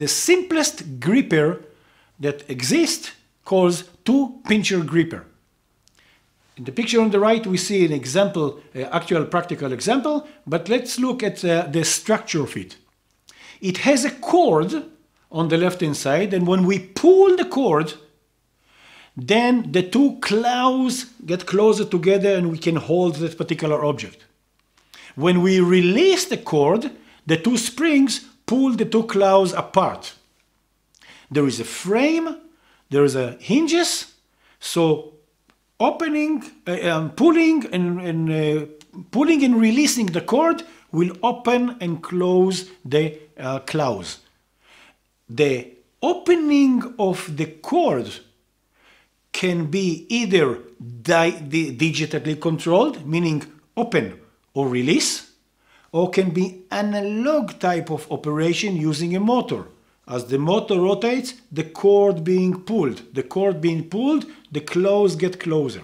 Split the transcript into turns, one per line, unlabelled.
The simplest gripper that exists calls two pincher gripper. In the picture on the right, we see an example, uh, actual practical example, but let's look at uh, the structure of it. It has a cord on the left-hand side, and when we pull the cord, then the two claws get closer together and we can hold that particular object. When we release the cord, the two springs pull the two claws apart. There is a frame, there is a hinges, so opening, uh, um, pulling and, and uh, pulling and releasing the cord will open and close the uh, claws. The opening of the cord can be either di digitally controlled, meaning open or release, or can be analog type of operation using a motor. As the motor rotates, the cord being pulled. The cord being pulled, the clothes get closer.